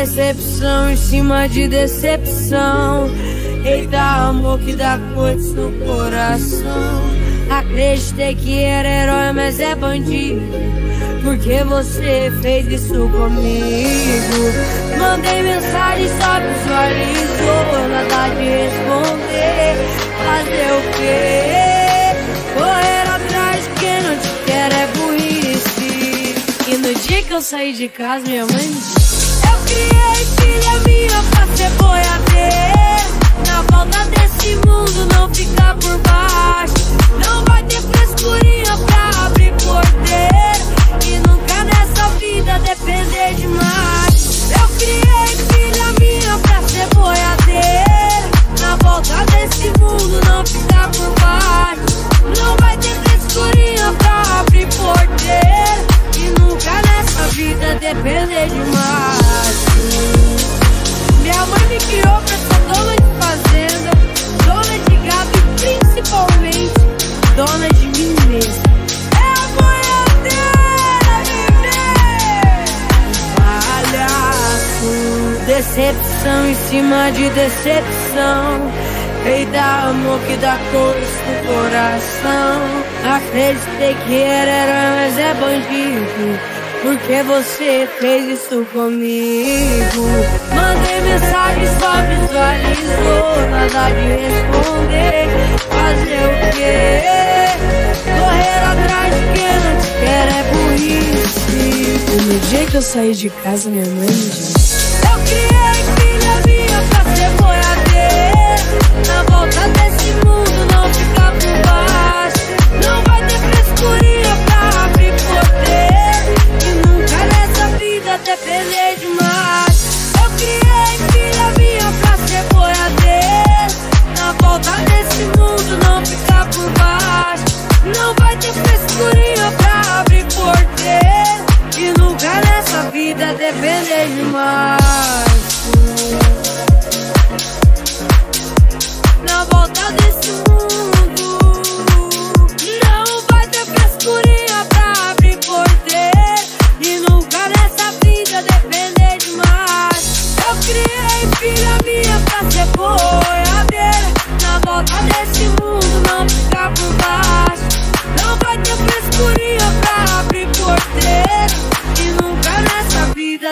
Decepção em cima de decepção. Eita, amor que dá coisas no coração. Acreditei que era herói, mas é bandido. Porque você fez isso comigo. Mandei mensagem, só visualizou. Nada de responder. Fazer o quê? Correr atrás de quem não te quer é burrice. E no dia que eu saí de casa, minha mãe me disse: Eu criei decepção em cima de decepção. Eita, amor que dá cores no coração. Acreditei que era herói, mas é bandido. Porque você fez isso comigo Mandei mensagem, só visualizou Nada de responder Fazer o quê? Correr atrás de quem não te quer é burrice no dia que eu saí de casa, minha mãe me disse Eu criei filha minha pra ser? Boiadeira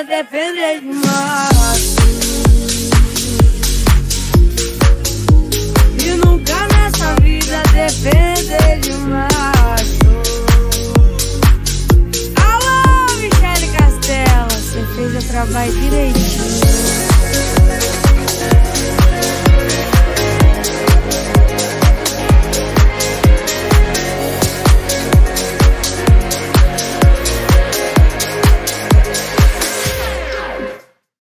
depender demais E nunca nessa vida depender demais fez o trabalho direitinho.